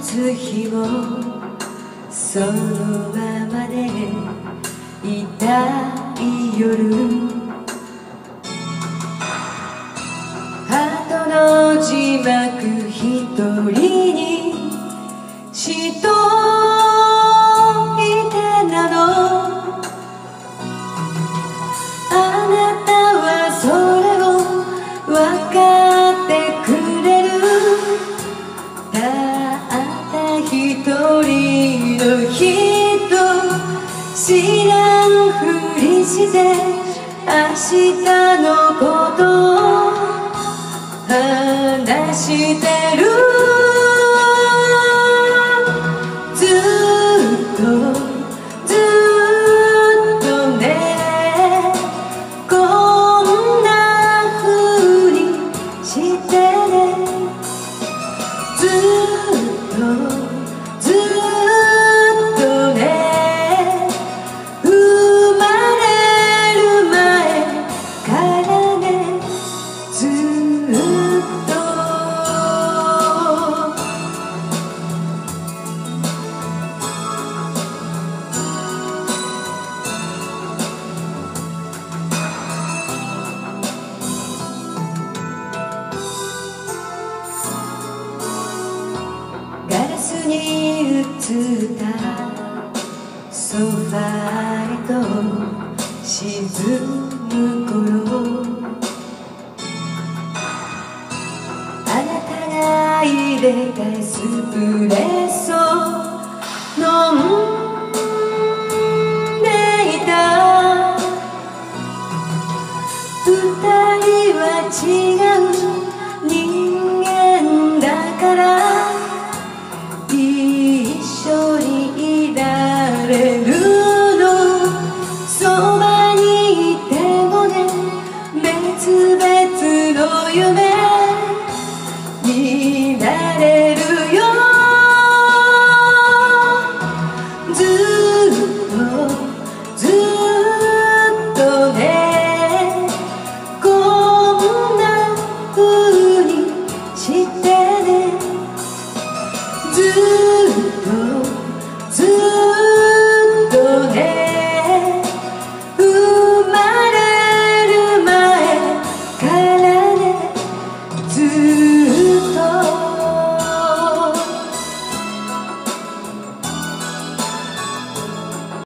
つ日もそのままでいたい夜ハートの字幕一人にしと人の人知らんふりして明日のことを話してるに映ったソファへと沈む頃。あなたが入れたエスプレッソ。飲ん緒にいられるの。そばにいてもね別々の夢。になれる